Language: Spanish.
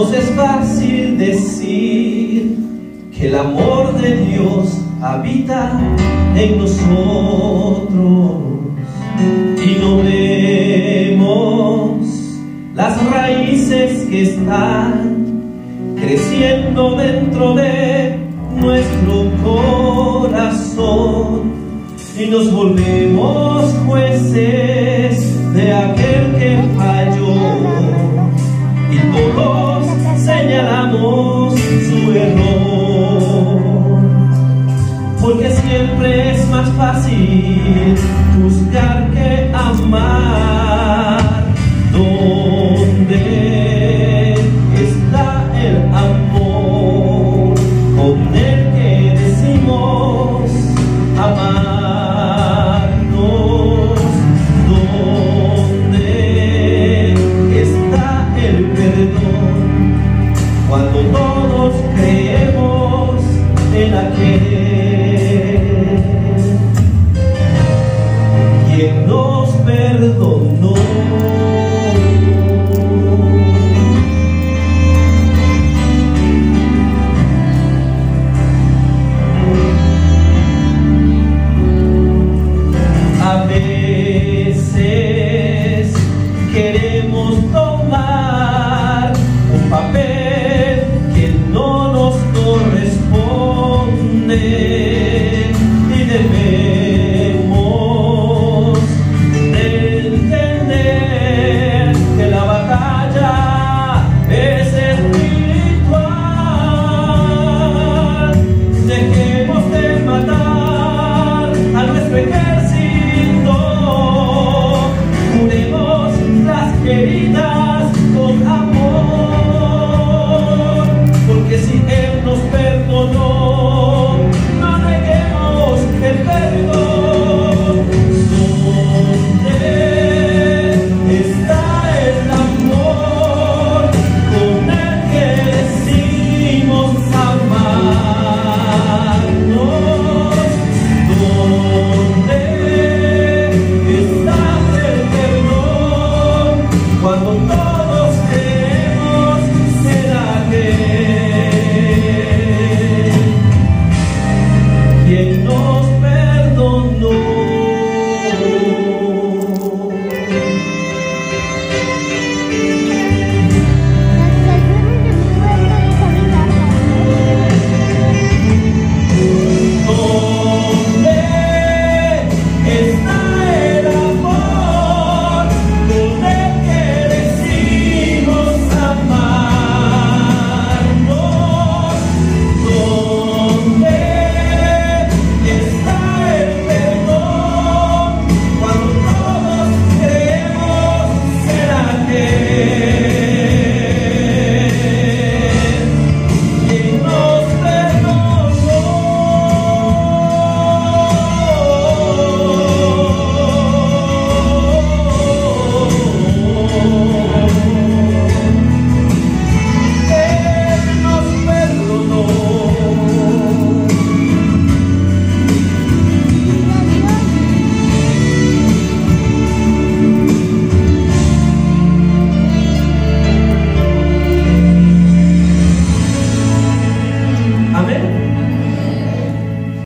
Nos es fácil decir que el amor de Dios habita en nosotros. Y no vemos las raíces que están creciendo dentro de nuestro corazón. Y nos volvemos jueces de aquel que falló su error. Porque siempre es más fácil juzgar que amar. ¿Dónde está el amor con el que decimos amarnos? ¿Dónde está el perdón cuando todos creemos en aquel